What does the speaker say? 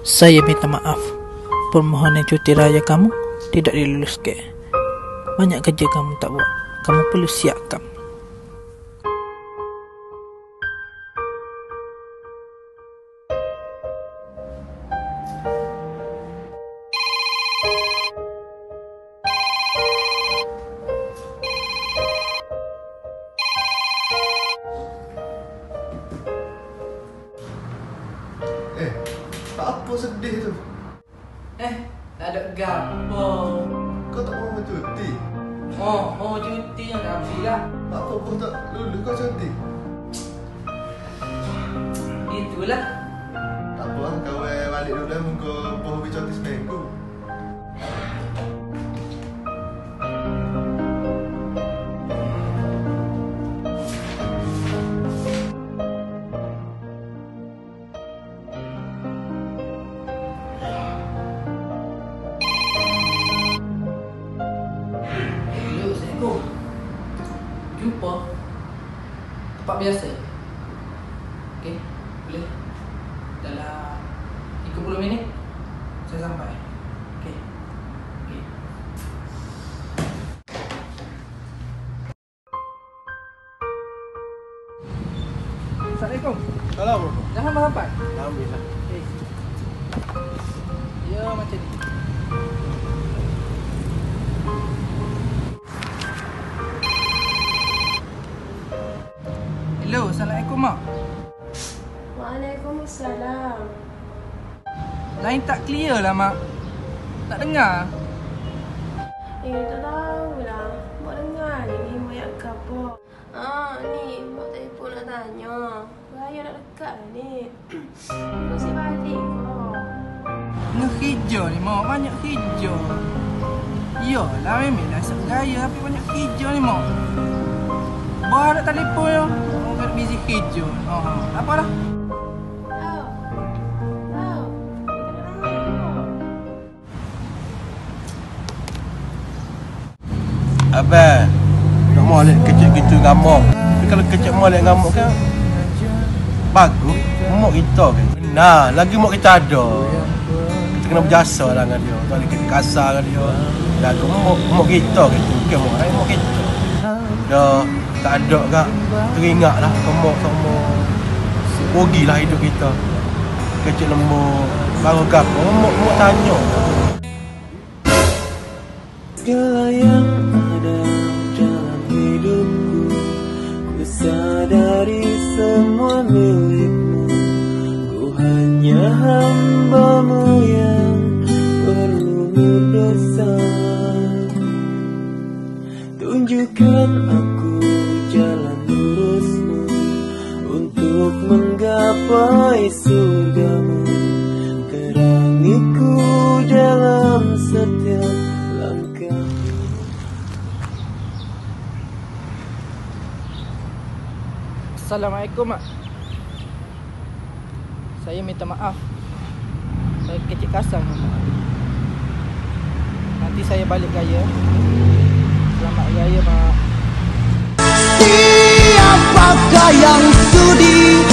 Saya minta maaf. Permohonan cuti raya kamu tidak diluluskan. Banyak kerja kamu tak buat. Kamu perlu siapkan. Apa sedih tu? Eh, tak ada gapo. Kau tak mau cuti? Oh, oh cuti yang ambil lah. Apa pun tak lulus kau cuti? Itulah. Tak apa kau eh, balik dulu lah Muka boh pergi cuti seminggu Tempat biasa. Okey, boleh. Dalam 30 minit saya sampai. Okey. Okey. Assalamualaikum. Salam Dah sampai sampai? Alhamdulillah Okey. Ya, macam ni. Mak. Waalaikumsalam. Lain tak clear lah mak. Tak dengar. Eh, tak tahulah. Mak dengar ni Mak yang apa. Ah, ni Mak telefon nak tanya. Raya nak dekat lah ni. Masih balik kau. Tengah hijau ni mak. Banyak hijau. Yalah memang dah set gaya tapi banyak hijau ni mak. Bawa ada telefon yo. Busy hijau. Oh, oh. apa dah? Abang Nak molek kecil-kecil gamuk Tapi kalau kecil molek gamuk kan Bagus. Mok kita kan Nah, lagi mok kita ada. Kita kena berjasa lah dengan dia. Tak boleh kasar dengan dia. Lagu mok, mok kita gitu Bukan mok lain, mok kita. Dah tak ada kak. Teringat lah mok sama Rugi lah hidup kita. Kecil lembut. Baru kapal Mok, mok tanya. Segala yang ada dalam hidupku. Ku sadari semua milikmu. Ku hanya hambamu yang berumur dosa Tunjukkan aku menggapai surgamu Terangiku dalam setiap langkah Assalamualaikum mak. Saya minta maaf. Saya kecil kasar mak. Nanti saya balik gaya. Selamat raya mak. Siapakah yang sudi